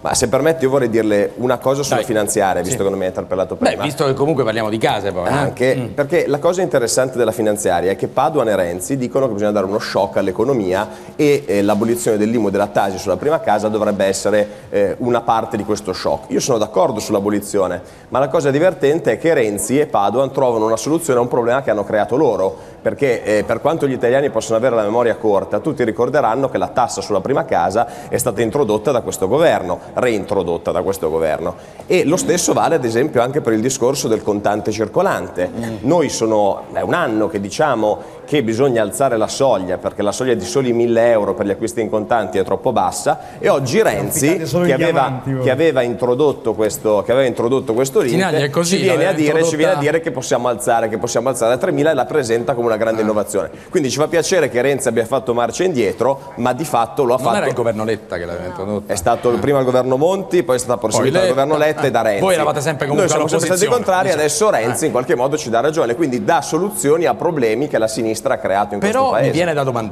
Ma se permetti io vorrei dirle una cosa sulla Dai. finanziaria, visto Sì. che non mi ha interpellato Beh, prima. visto che comunque parliamo di case poi. Anche perché la cosa interessante della finanziaria è che Paduan e Renzi dicono che bisogna dare uno shock all'economia e eh, l'abolizione dell'IMU e della Tasi sulla prima casa dovrebbe essere eh, una parte di questo shock. Io sono d'accordo sull'abolizione, ma la cosa divertente è che Renzi e Paduan trovano una soluzione a un problema che hanno creato loro. Perché eh, per quanto gli italiani possono avere la memoria corta, tutti ricorderanno che la tassa sulla prima casa è stata introdotta da questo governo, reintrodotta da questo governo. E lo stesso vale ad esempio anche per il discorso del contante circolante. Noi sono, è un anno che diciamo che bisogna alzare la soglia perché la soglia di soli 1000 euro per gli acquisti in contanti è troppo bassa e oggi Renzi che aveva, che aveva introdotto questo, che aveva introdotto questo limite così, ci, viene dire, ci introdotta- viene a dire che possiamo alzare, che possiamo alzare a 3.000 e la presenta come una Ah. grande innovazione. Quindi ci fa piacere che Renzi abbia fatto marcia indietro, ma di fatto lo ha Non fatto. era il governo Letta che l'aveva introdotta. È stato prima il governo Monti, poi è stata proseguita dal Letta. governo Letta e da Eh, Renzi. voi eravate sempre comunque Noi siamo sempre stati contrari, diciamo. adesso Renzi in qualche modo ci dà ragione, quindi dà soluzioni a problemi che la sinistra ha creato in Però questo paese. mi viene da domandare.